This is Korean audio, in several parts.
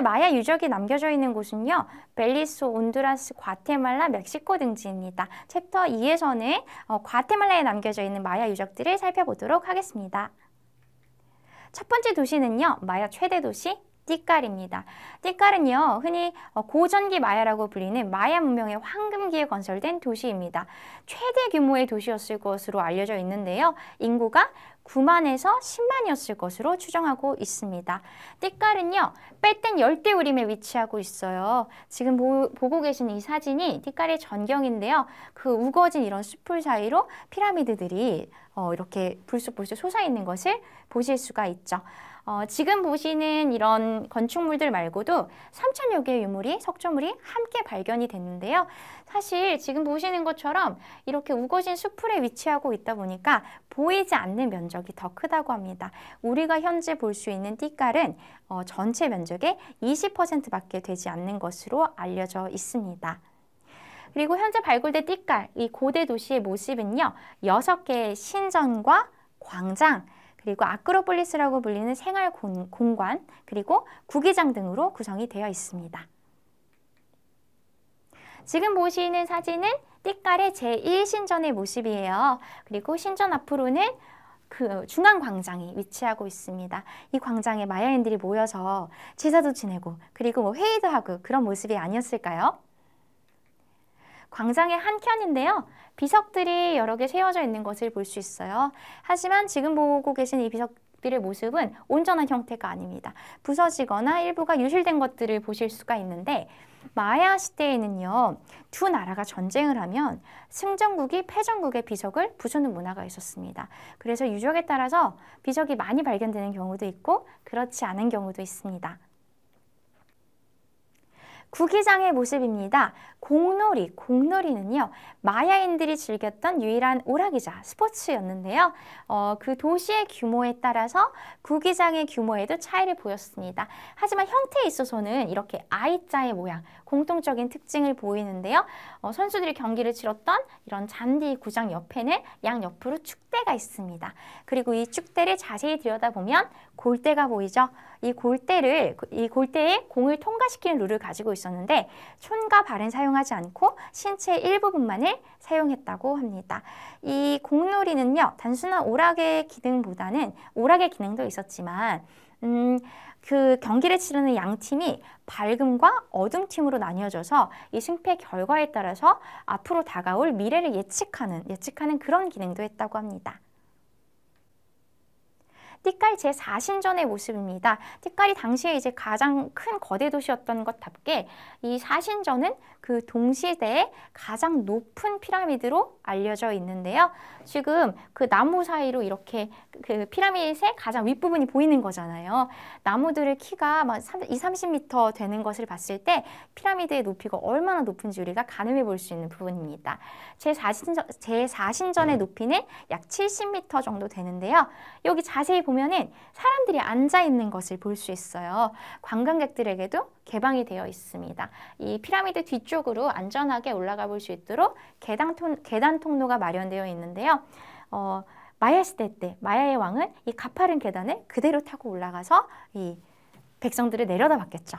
마야 유적이 남겨져 있는 곳은요. 벨리즈, 온두라스, 과테말라, 멕시코 등지입니다. 챕터 2에서는 어, 과테말라에 남겨져 있는 마야 유적들을 살펴보도록 하겠습니다. 첫 번째 도시는요. 마야 최대 도시 띠깔입니다. 띠깔은요, 흔히 어, 고전기 마야라고 불리는 마야 문명의 황금기에 건설된 도시입니다. 최대 규모의 도시였을 것으로 알려져 있는데요. 인구가 9만에서 10만이었을 것으로 추정하고 있습니다. 띠깔은요, 빼땐 열대우림에 위치하고 있어요. 지금 보, 고 계신 이 사진이 띠깔의 전경인데요. 그 우거진 이런 숲풀 사이로 피라미드들이 어, 이렇게 불쑥불쑥 솟아있는 것을 보실 수가 있죠. 어, 지금 보시는 이런 건축물들 말고도 3천여 개의 유물이, 석조물이 함께 발견이 됐는데요. 사실 지금 보시는 것처럼 이렇게 우거진 수풀에 위치하고 있다 보니까 보이지 않는 면적이 더 크다고 합니다. 우리가 현재 볼 수 있는 띠깔은 어, 전체 면적의 20%밖에 되지 않는 것으로 알려져 있습니다. 그리고 현재 발굴된 띠깔, 이 고대 도시의 모습은요. 6개의 신전과 광장, 그리고 아크로폴리스라고 불리는 생활 공간, 그리고 구기장 등으로 구성이 되어 있습니다. 지금 보시는 사진은 띠깔의 제1신전의 모습이에요. 그리고 신전 앞으로는 그 중앙 광장이 위치하고 있습니다. 이 광장에 마야인들이 모여서 제사도 지내고 그리고 뭐 회의도 하고 그런 모습이 아니었을까요? 광장의 한 켠인데요. 비석들이 여러 개 세워져 있는 것을 볼 수 있어요. 하지만 지금 보고 계신 이 비석 들의 모습은 온전한 형태가 아닙니다. 부서지거나 일부가 유실된 것들을 보실 수가 있는데 마야 시대에는요. 두 나라가 전쟁을 하면 승전국이 패전국의 비석을 부수는 문화가 있었습니다. 그래서 유적에 따라서 비석이 많이 발견되는 경우도 있고 그렇지 않은 경우도 있습니다. 구기장의 모습입니다. 공놀이, 공놀이는요. 마야인들이 즐겼던 유일한 오락이자 스포츠였는데요. 어, 그 도시의 규모에 따라서 구기장의 규모에도 차이를 보였습니다. 하지만 형태에 있어서는 이렇게 I자의 모양, 공통적인 특징을 보이는데요. 어, 선수들이 경기를 치렀던 이런 잔디 구장 옆에는 양 옆으로 축대가 있습니다. 그리고 이 축대를 자세히 들여다보면 골대가 보이죠. 이 골대를 이 골대에 공을 통과시키는 룰을 가지고 있 었는데 손과 발은 사용하지 않고 신체 일부분만을 사용했다고 합니다. 이 공놀이는요 단순한 오락의 기능보다는 오락의 기능도 있었지만 음, 그 경기를 치르는 양 팀이 밝음과 어둠 팀으로 나뉘어져서 이 승패 결과에 따라서 앞으로 다가올 미래를 예측하는 예측하는 그런 기능도 했다고 합니다. 띠깔 제4신전의 모습입니다. 띠깔이 당시에 이제 가장 큰 거대 도시였던 것답게 이 사신전은 그 동시대에 가장 높은 피라미드로 알려져 있는데요. 지금 그 나무 사이로 이렇게 그 피라미드의 가장 윗부분이 보이는 거잖아요. 나무들의 키가 막 2, 30m 되는 것을 봤을 때 피라미드의 높이가 얼마나 높은지 우리가 가늠해 볼 수 있는 부분입니다. 제4신전, 제4신전의 높이는 약 70m 정도 되는데요. 여기 자세히 보면 은 사람들이 앉아 있는 것을 볼 수 있어요. 관광객들에게도 개방이 되어 있습니다. 이 피라미드 뒤쪽으로 안전하게 올라가 볼 수 있도록 계단, 통, 계단 통로가 마련되어 있는데요. 어, 마야 시대 때 마야의 왕은 이 가파른 계단을 그대로 타고 올라가서 이 백성들을 내려다봤겠죠.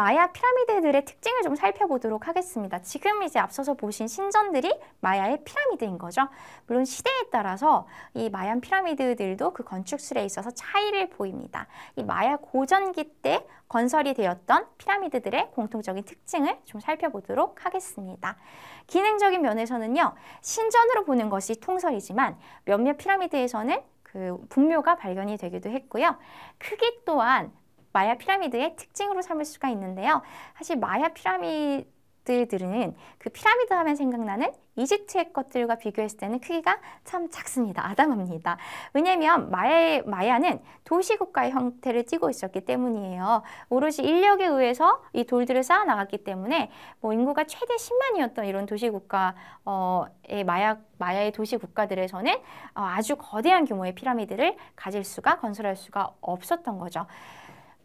마야 피라미드들의 특징을 좀 살펴보도록 하겠습니다. 지금 이제 앞서서 보신 신전들이 마야의 피라미드인 거죠. 물론 시대에 따라서 이 마야 피라미드들도 그 건축술에 있어서 차이를 보입니다. 이 마야 고전기 때 건설이 되었던 피라미드들의 공통적인 특징을 좀 살펴보도록 하겠습니다. 기능적인 면에서는요. 신전으로 보는 것이 통설이지만 몇몇 피라미드에서는 그 분묘가 발견이 되기도 했고요. 크기 또한 마야 피라미드의 특징으로 삼을 수가 있는데요. 사실 마야 피라미드들은 그 피라미드 하면 생각나는 이집트의 것들과 비교했을 때는 크기가 참 작습니다. 아담합니다. 왜냐하면 마야, 마야는 도시국가의 형태를 띠고 있었기 때문이에요. 오롯이 인력에 의해서 이 돌들을 쌓아 나갔기 때문에 뭐 인구가 최대 10만이었던 이런 도시국가의 어, 마야, 마야의 도시국가들에서는 어, 아주 거대한 규모의 피라미드를 가질 수가 건설할 수가 없었던 거죠.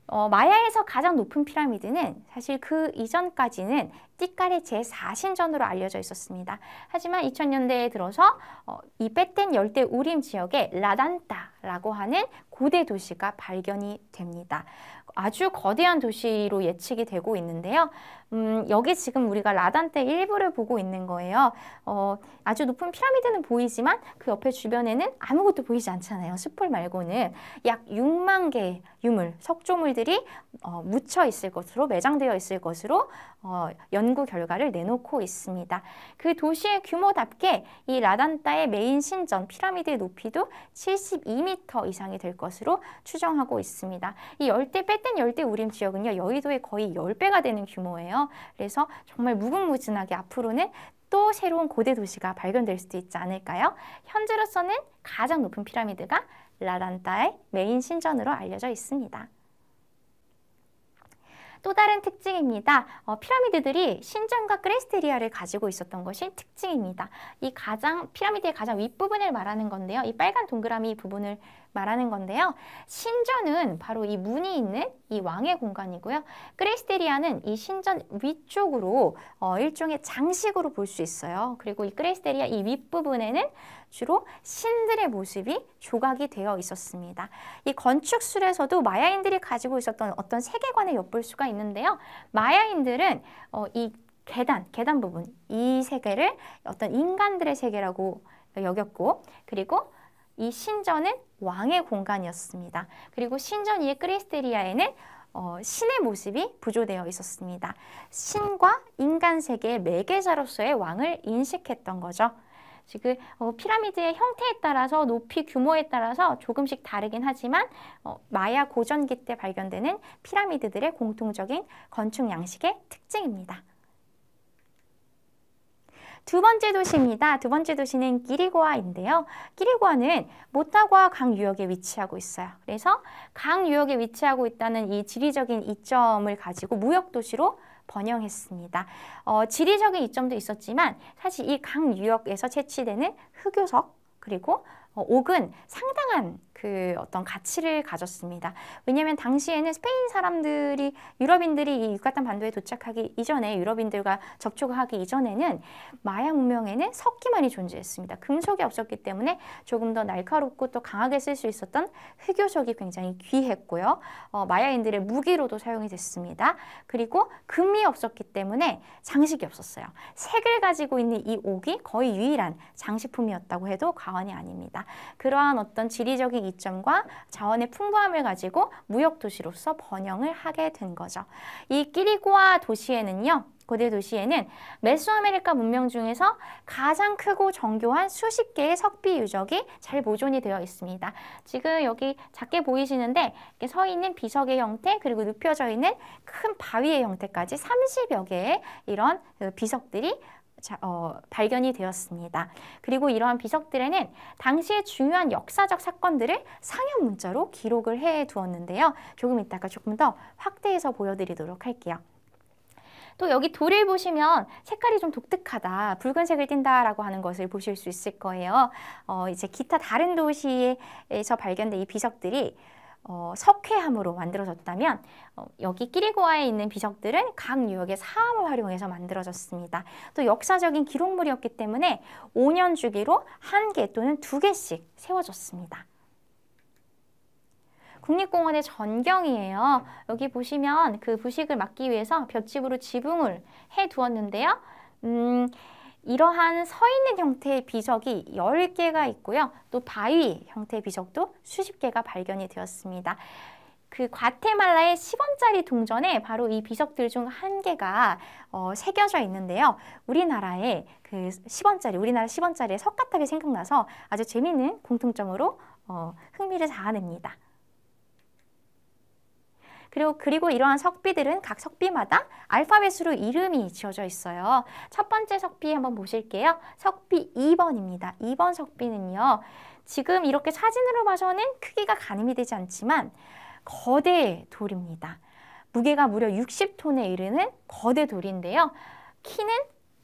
어, 마야에서 가장 높은 피라미드는 사실 그 이전까지는 띠깔의 제4신전으로 알려져 있었습니다. 하지만 2000년대에 들어서 어, 이 빼땐 열대 우림 지역에 라단타라고 하는 고대 도시가 발견이 됩니다. 아주 거대한 도시로 예측이 되고 있는데요. 음, 여기 지금 우리가 라단타 일부를 보고 있는 거예요. 어, 아주 높은 피라미드는 보이지만 그 옆에 주변에는 아무것도 보이지 않잖아요. 수풀 말고는 약 6만 개의 유물, 석조물들이 어, 묻혀 있을 것으로 매장되어 있을 것으로 어, 연구 결과를 내놓고 있습니다. 그 도시의 규모답게 이 라단타의 메인 신전 피라미드의 높이도 72m 이상이 될 것으로 추정하고 있습니다. 이 열대 빼뗀 열대 우림 지역은요 여의도의 거의 10배가 되는 규모예요. 그래서 정말 무궁무진하게 앞으로는 또 새로운 고대 도시가 발견될 수도 있지 않을까요? 현재로서는 가장 높은 피라미드가 라단타의 메인 신전으로 알려져 있습니다. 또 다른 특징입니다. 어, 피라미드들이 신전과 crestería를 가지고 있었던 것이 특징입니다. 이 가장 피라미드의 가장 윗부분을 말하는 건데요. 이 빨간 동그라미 부분을 말하는 건데요. 신전은 바로 이 문이 있는 이 왕의 공간이고요. 크레스테리아는 이 신전 위쪽으로 어, 일종의 장식으로 볼 수 있어요. 그리고 이 크레스테리아 이 윗부분에는 주로 신들의 모습이 조각이 되어 있었습니다. 이 건축술에서도 마야인들이 가지고 있었던 어떤 세계관을 엿볼 수가 있는데요. 마야인들은 어, 이 계단, 계단 부분, 이 세계를 어떤 인간들의 세계라고 여겼고 그리고 이 신전은 왕의 공간이었습니다. 그리고 신전 위의 크리스테리아에는 어, 신의 모습이 부조되어 있었습니다. 신과 인간 세계의 매개자로서의 왕을 인식했던 거죠. 지금 어, 피라미드의 형태에 따라서 높이 규모에 따라서 조금씩 다르긴 하지만 어, 마야 고전기 때 발견되는 피라미드들의 공통적인 건축 양식의 특징입니다. 두 번째 도시입니다. 두 번째 도시는 끼리고아인데요. 끼리고아는 모타과 강 유역에 위치하고 있어요. 그래서 강 유역에 위치하고 있다는 이 지리적인 이점을 가지고 무역 도시로 번영했습니다. 어, 지리적인 이점도 있었지만 사실 이 강 유역에서 채취되는 흑요석 그리고 어, 옥은 상당한 그 어떤 가치를 가졌습니다. 왜냐하면 당시에는 스페인 사람들이 유럽인들이 이 유카탄 반도에 도착하기 이전에 유럽인들과 접촉하기 이전에는 마야 문명에는 석기만이 존재했습니다. 금속이 없었기 때문에 조금 더 날카롭고 또 강하게 쓸 수 있었던 흑요석이 굉장히 귀했고요. 어, 마야인들의 무기로도 사용이 됐습니다. 그리고 금이 없었기 때문에 장식이 없었어요. 색을 가지고 있는 이 옥이 거의 유일한 장식품이었다고 해도 과언이 아닙니다. 그러한 어떤 지리적인 이점과 자원의 풍부함을 가지고 무역 도시로서 번영을 하게 된 거죠. 이 끼리고아 도시에는요. 고대 도시에는 메소아메리카 문명 중에서 가장 크고 정교한 수십 개의 석비 유적이 잘 보존이 되어 있습니다. 지금 여기 작게 보이시는데 서 있는 비석의 형태 그리고 눕혀져 있는 큰 바위의 형태까지 30여 개의 이런 그 비석들이 자, 어, 발견이 되었습니다. 그리고 이러한 비석들에는 당시의 중요한 역사적 사건들을 상형 문자로 기록을 해 두었는데요. 조금 이따가 조금 더 확대해서 보여드리도록 할게요. 또 여기 돌을 보시면 색깔이 좀 독특하다, 붉은색을 띈다라고 하는 것을 보실 수 있을 거예요. 어, 이제 기타 다른 도시에서 발견된 이 비석들이 어, 석회암으로 만들어졌다면 어, 여기 끼리고아에 있는 비석들은 각 유역의 사암을 활용해서 만들어졌습니다. 또 역사적인 기록물이었기 때문에 5년 주기로 한 개 또는 두 개씩 세워졌습니다. 국립공원의 전경이에요. 여기 보시면 그 부식을 막기 위해서 볏짚으로 지붕을 해 두었는데요. 음, 이러한 서 있는 형태의 비석이 10개가 있고요. 또 바위 형태의 비석도 수십 개가 발견이 되었습니다. 그 과테말라의 10원짜리 동전에 바로 이 비석들 중 한 개가 어, 새겨져 있는데요. 우리나라의 그 10원짜리, 우리나라 10원짜리의 석가탑이 생각나서 아주 재미있는 공통점으로 어, 흥미를 자아냅니다. 그리고, 그리고 이러한 석비들은 각 석비마다 알파벳으로 이름이 지어져 있어요. 첫 번째 석비 한번 보실게요. 석비 2번입니다. 2번 석비는요. 지금 이렇게 사진으로 봐서는 크기가 가늠이 되지 않지만 거대 돌입니다. 무게가 무려 60톤에 이르는 거대 돌인데요. 키는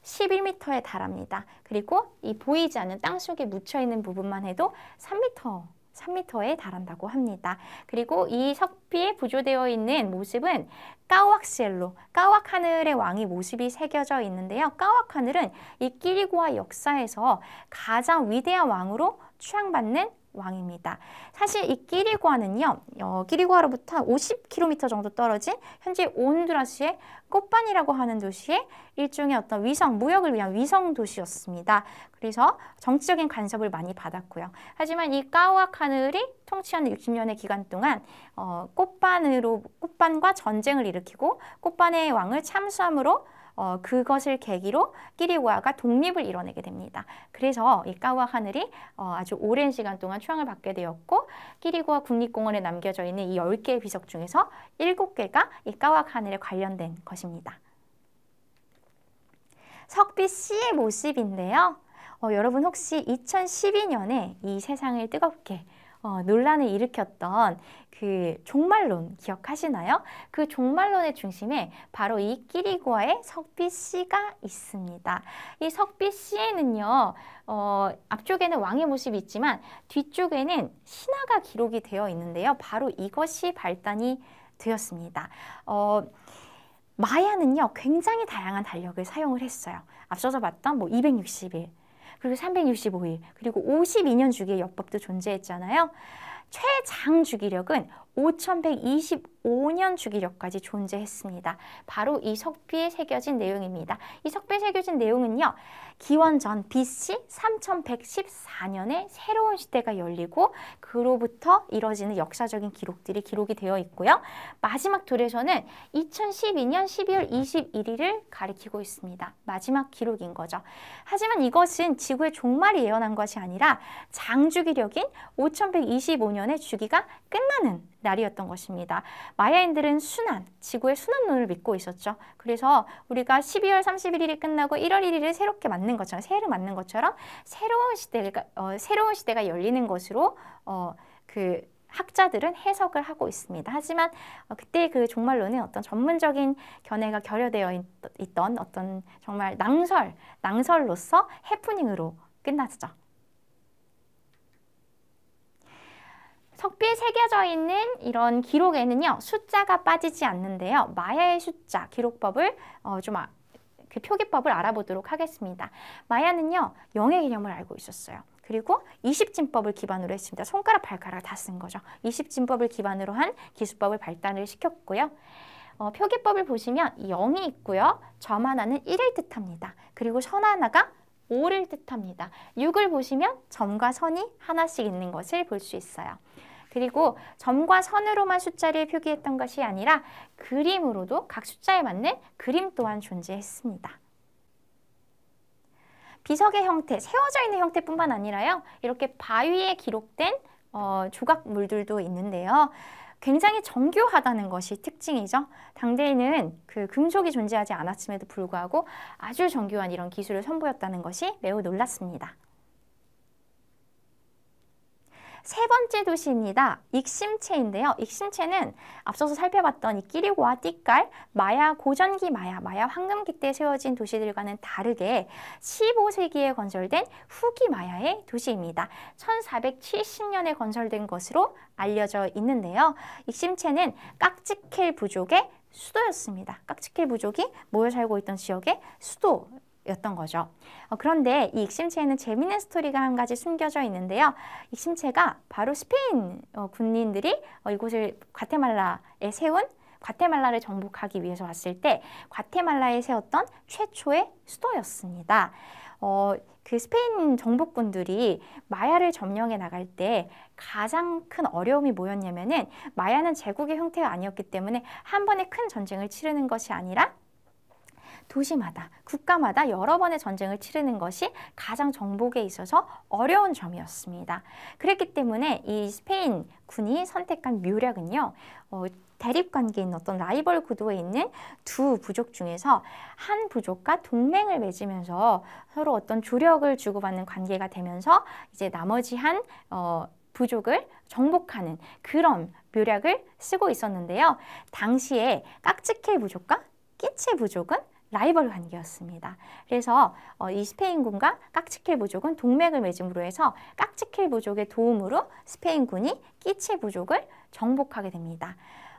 11m에 달합니다. 그리고 이 보이지 않는 땅속에 묻혀있는 부분만 해도 3m 3m에 달한다고 합니다. 그리고 이 석비에 부조되어 있는 모습은 까왁셀로, 까왁 하늘의 왕이 모습이 새겨져 있는데요. 까왁 하늘은 이 끼리고아 역사에서 가장 위대한 왕으로 추앙받는 왕입니다. 사실 이 끼리과는요, 어, 끼리과로부터 50km 정도 떨어진 현재 온두라스의 꽃반이라고 하는 도시의 일종의 어떤 위성, 무역을 위한 위성 도시였습니다. 그래서 정치적인 간섭을 많이 받았고요. 하지만 이 까우악 하늘이 통치하는 60년의 기간 동안 어, 꽃반으로 꽃반과 전쟁을 일으키고 꽃반의 왕을 참수함으로 어, 그것을 계기로 끼리고아가 독립을 이뤄내게 됩니다. 그래서 이 까우아 하늘이 어, 아주 오랜 시간 동안 추앙을 받게 되었고 끼리고아 국립공원에 남겨져 있는 이 10개의 비석 중에서 7개가 이 까우아 하늘에 관련된 것입니다. 석비 씨의 모습인데요. 어, 여러분 혹시 2012년에 이 세상을 뜨겁게 어, 논란을 일으켰던 그 종말론 기억하시나요? 그 종말론의 중심에 바로 이 끼리고아의 석비 씨가 있습니다. 이 석비 씨에는요, 어, 앞쪽에는 왕의 모습이 있지만 뒤쪽에는 신화가 기록이 되어 있는데요. 바로 이것이 발단이 되었습니다. 어, 마야는요, 굉장히 다양한 달력을 사용을 했어요. 앞서서 봤던 뭐 260일, 그리고 365일, 그리고 52년 주기의 역법도 존재했잖아요. 최장 주기력은 5125년 주기력까지 존재했습니다. 바로 이 석비에 새겨진 내용입니다. 이 석비에 새겨진 내용은요. 기원전 BC 3114년에 새로운 시대가 열리고 그로부터 이뤄지는 역사적인 기록들이 기록이 되어 있고요. 마지막 둘에서는 2012년 12월 21일을 가리키고 있습니다. 마지막 기록인 거죠. 하지만 이것은 지구의 종말이 예언한 것이 아니라 장주기력인 5125년의 주기가 끝나는 날이었던 것입니다. 마야인들은 순환, 지구의 순환론을 믿고 있었죠. 그래서 우리가 12월 31일이 끝나고 1월 1일을 새롭게 맞는 것처럼 새해를 맞는 것처럼 새로운 시대가 어, 새로운 시대가 열리는 것으로 어, 그 학자들은 해석을 하고 있습니다. 하지만 어, 그때 그 종말론은 어떤 전문적인 견해가 결여되어 있, 있던 어떤 정말 낭설, 낭설로서 해프닝으로 끝났죠. 석비에 새겨져 있는 이런 기록에는요, 숫자가 빠지지 않는데요. 마야의 숫자 기록법을 어, 좀 아, 그 표기법을 알아보도록 하겠습니다. 마야는요, 영의 개념을 알고 있었어요. 그리고 20진법을 기반으로 했습니다. 손가락, 발가락 다 쓴 거죠. 20진법을 기반으로 한 기수법을 발달을 시켰고요. 어, 표기법을 보시면 0이 있고요. 점 하나는 1을 뜻합니다. 그리고 선 하나가 5를 뜻합니다. 6을 보시면 점과 선이 하나씩 있는 것을 볼 수 있어요. 그리고 점과 선으로만 숫자를 표기했던 것이 아니라 그림으로도 각 숫자에 맞는 그림 또한 존재했습니다. 비석의 형태, 세워져 있는 형태뿐만 아니라요. 이렇게 바위에 기록된 어, 조각물들도 있는데요. 굉장히 정교하다는 것이 특징이죠. 당대에는 그 금속이 존재하지 않았음에도 불구하고 아주 정교한 이런 기술을 선보였다는 것이 매우 놀랐습니다. 세 번째 도시입니다. 익심체인데요. 익심체는 앞서서 살펴봤던 이 끼리고와 띠깔, 마야 고전기 마야, 마야 황금기 때 세워진 도시들과는 다르게 15세기에 건설된 후기 마야의 도시입니다. 1470년에 건설된 것으로 알려져 있는데요. 익심체는 깍지켈 부족의 수도였습니다. 깍지켈 부족이 모여 살고 있던 지역의 수도 였던 거죠. 어, 그런데 이 익심체에는 재미있는 스토리가 한 가지 숨겨져 있는데요. 익심체가 바로 스페인 어, 군인들이 어, 이곳을 과테말라에 세운 과테말라를 정복하기 위해서 왔을 때 과테말라에 세웠던 최초의 수도였습니다. 어, 그 스페인 정복군들이 마야를 점령해 나갈 때 가장 큰 어려움이 뭐였냐면은 마야는 제국의 형태가 아니었기 때문에 한 번에 큰 전쟁을 치르는 것이 아니라 도시마다 국가마다 여러 번의 전쟁을 치르는 것이 가장 정복에 있어서 어려운 점이었습니다. 그랬기 때문에 이 스페인 군이 선택한 묘략은요. 어, 대립관계에 있는 어떤 라이벌 구도에 있는 두 부족 중에서 한 부족과 동맹을 맺으면서 서로 어떤 조력을 주고받는 관계가 되면서 이제 나머지 한 어, 부족을 정복하는 그런 묘략을 쓰고 있었는데요. 당시에 깍지케 부족과 끼치 부족은 라이벌 관계였습니다. 그래서 어, 이 스페인군과 깍지킬 부족은 동맹을 맺음으로 해서 깍지킬 부족의 도움으로 스페인군이 끼치 부족을 정복하게 됩니다.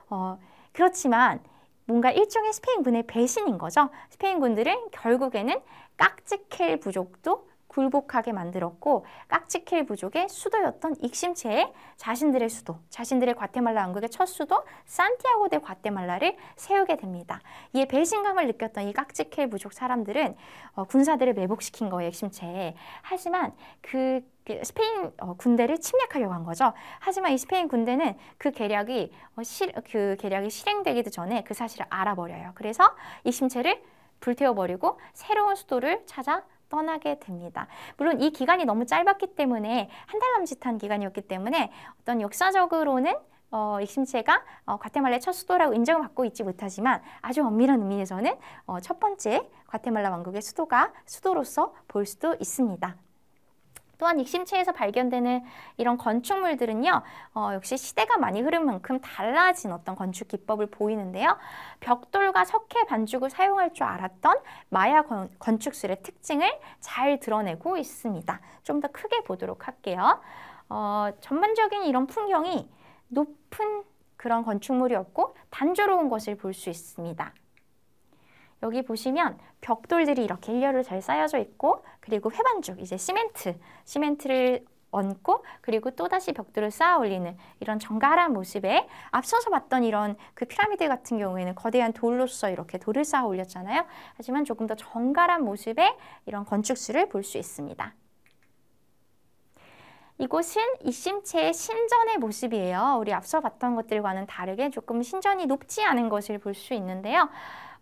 어, 그렇지만 뭔가 일종의 스페인군의 배신인 거죠. 스페인군들은 결국에는 깍지켈 부족도 굴복하게 만들었고 깍지킬 부족의 수도였던 익심체에 자신들의 수도, 자신들의 과테말라 왕국의 첫 수도 산티아고 대 과테말라를 세우게 됩니다. 이에 배신감을 느꼈던 이 깍지킬 부족 사람들은 어, 군사들을 매복시킨 거예요, 익심체에. 하지만 그, 그 스페인 어, 군대를 침략하려고 한 거죠. 하지만 이 스페인 군대는 그 계략이 어, 실, 그 계략이 실행되기도 전에 그 사실을 알아버려요. 그래서 익심체를 불태워버리고 새로운 수도를 찾아 떠나게 됩니다. 물론 이 기간이 너무 짧았기 때문에 한 달 남짓한 기간이었기 때문에 어떤 역사적으로는 어, 익심체가 어, 과테말라의 첫 수도라고 인정을 받고 있지 못하지만 아주 엄밀한 의미에서는 어, 첫 번째 과테말라 왕국의 수도가 수도로서 볼 수도 있습니다. 또한 익심체에서 발견되는 이런 건축물들은요, 어, 역시 시대가 많이 흐른 만큼 달라진 어떤 건축 기법을 보이는데요. 벽돌과 석회 반죽을 사용할 줄 알았던 마야 건, 건축술의 특징을 잘 드러내고 있습니다. 좀 더 크게 보도록 할게요. 어, 전반적인 이런 풍경이 높은 그런 건축물이었고 단조로운 것을 볼 수 있습니다. 여기 보시면 벽돌들이 이렇게 일렬로 잘 쌓여져 있고 그리고 회반죽, 이제 시멘트, 시멘트를 얹고 그리고 또다시 벽돌을 쌓아 올리는 이런 정갈한 모습에 앞서서 봤던 이런 그 피라미드 같은 경우에는 거대한 돌로서 이렇게 돌을 쌓아 올렸잖아요. 하지만 조금 더 정갈한 모습의 이런 건축수를 볼 수 있습니다. 이곳은 이심체의 신전의 모습이에요. 우리 앞서 봤던 것들과는 다르게 조금 신전이 높지 않은 것을 볼 수 있는데요.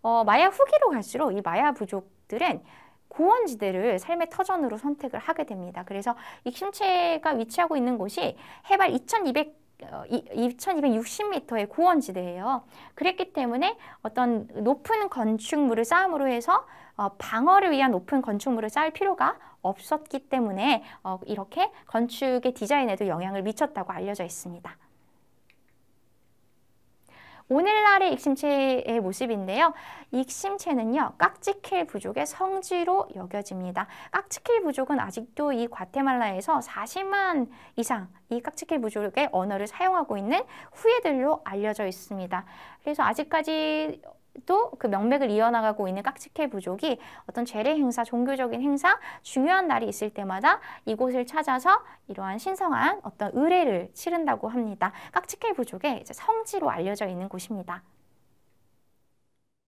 어, 마야 후기로 갈수록 이 마야 부족들은 고원지대를 삶의 터전으로 선택을 하게 됩니다. 그래서 익심체가 위치하고 있는 곳이 해발 2200 2260m의 고원지대예요. 그랬기 때문에 어떤 높은 건축물을 쌓음으로 해서 어, 방어를 위한 높은 건축물을 쌓을 필요가 없었기 때문에 어, 이렇게 건축의 디자인에도 영향을 미쳤다고 알려져 있습니다. 오늘날의 익심체의 모습인데요. 익심체는요. 깍지킬 부족의 성지로 여겨집니다. 깍지킬 부족은 아직도 이 과테말라에서 40만 이상 이 깍지킬 부족의 언어를 사용하고 있는 후예들로 알려져 있습니다. 그래서 아직까지 또 그 명맥을 이어나가고 있는 깍지케 부족이 어떤 재래 행사, 종교적인 행사, 중요한 날이 있을 때마다 이곳을 찾아서 이러한 신성한 어떤 의례를 치른다고 합니다. 깍지케 부족의 성지로 알려져 있는 곳입니다.